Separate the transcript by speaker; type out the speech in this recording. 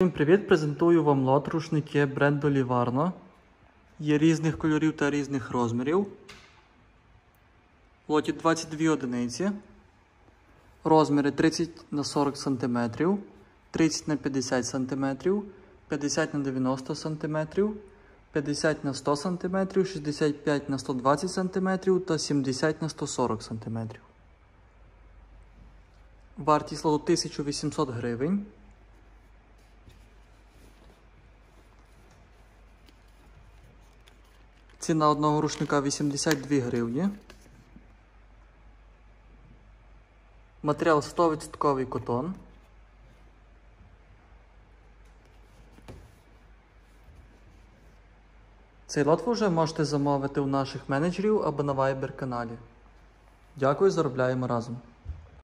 Speaker 1: Всім привіт! Презентую вам лот рушники бренду Livarno. Є різних кольорів та різних розмірів. В лоті 22 одиниці. Розміри 30 на 40 см, 30 на 50 см, 50 на 90 см, 50 на 100 см, 65 на 120 см та 70 на 140 см. Вартість лоту 1800 гривень. Ціна одного рушника 82 гривні. Матеріал 100% котон. Цей лот ви вже можете замовити у наших менеджерів або на Viber каналі. Дякую, заробляємо разом.